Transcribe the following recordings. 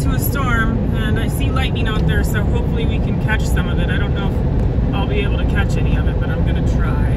into a storm, and I see lightning out there, so hopefully we can catch some of it. I don't know if I'll be able to catch any of it, but I'm gonna try.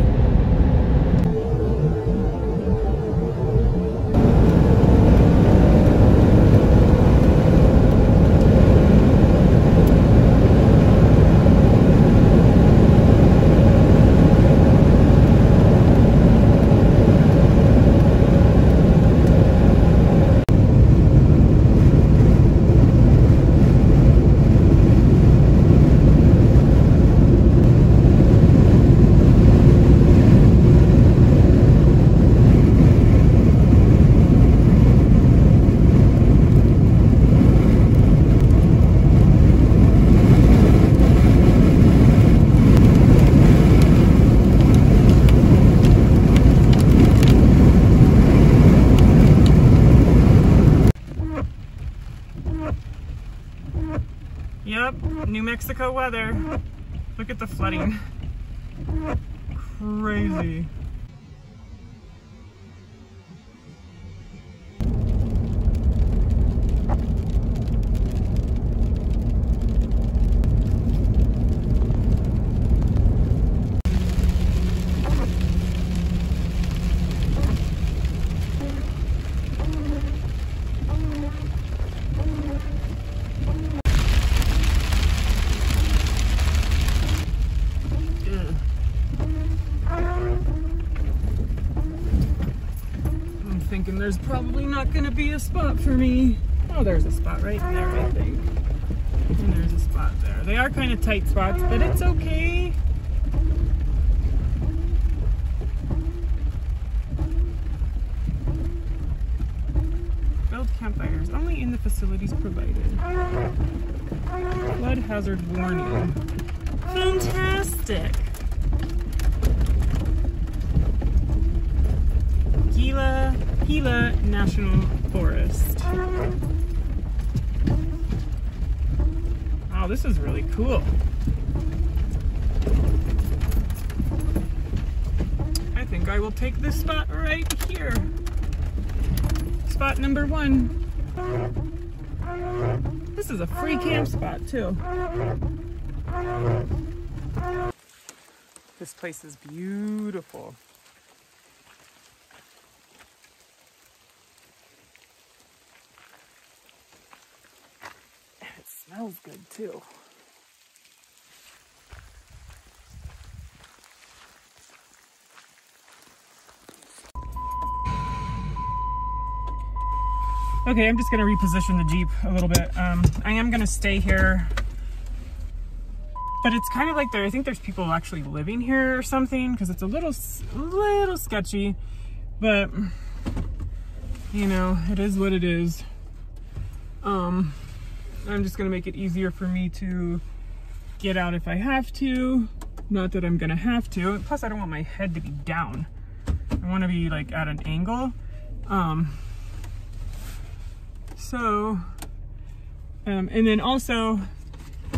Yep, New Mexico weather. Look at the flooding. Crazy. Thinking there's probably not gonna be a spot for me. Oh, there's a spot right there, I think. And there's a spot there. They are kind of tight spots, but it's okay. Build campfires only in the facilities provided. Flood hazard warning. Fantastic. Gila, National Forest. Wow, this is really cool. I think I will take this spot right here. Spot number one. This is a free camp spot too. This place is beautiful. And it smells good too. Okay, I'm just gonna reposition the Jeep a little bit. Um, I am gonna stay here but it's kind of like there i think there's people actually living here or something because it's a little little sketchy but you know it is what it is um i'm just gonna make it easier for me to get out if i have to. Not that i'm gonna have to. Plus i don't want my head to be down. I want to be like at an angle. Um so um and then also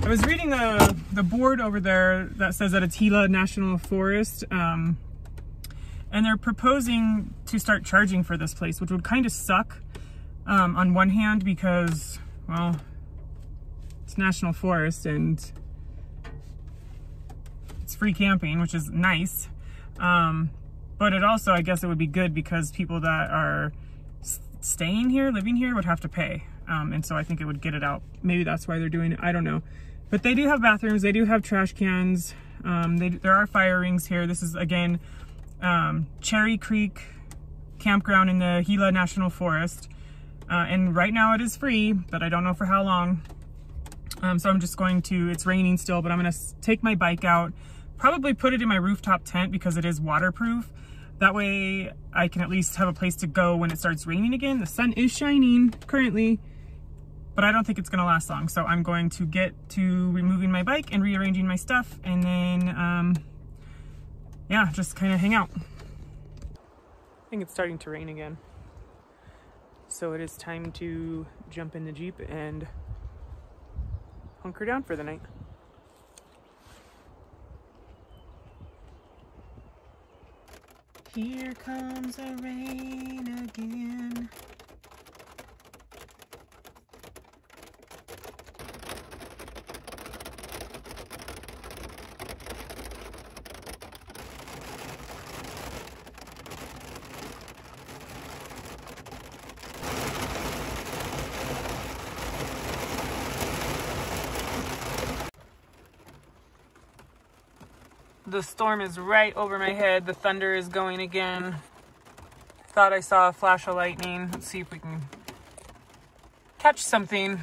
I was reading the, the board over there that says that it's Gila National Forest, um, and they're proposing to start charging for this place, which would kind of suck um, on one hand because, well, it's National Forest and it's free camping, which is nice. Um, but it also, I guess it would be good because people that are staying here, living here, would have to pay. Um, and so I think it would get it out. Maybe that's why they're doing it. I don't know. But they do have bathrooms. They do have trash cans. Um, they, there are fire rings here. This is, again, um, Cherry Creek Campground in the Gila National Forest. Uh, and right now it is free, but I don't know for how long. Um, so I'm just going to, it's raining still, but I'm to take my bike out, probably put it in my rooftop tent because it is waterproof. That way I can at least have a place to go when it starts raining again. The sun is shining currently, but I don't think it's gonna last long. So I'm going to get to removing my bike and rearranging my stuff and then, um, yeah, just kind of hang out. I think it's starting to rain again. So it is time to jump in the Jeep and hunker down for the night. Here comes the rain again. The storm is right over my head. The thunder is going again. Thought I saw a flash of lightning. Let's see if we can catch something.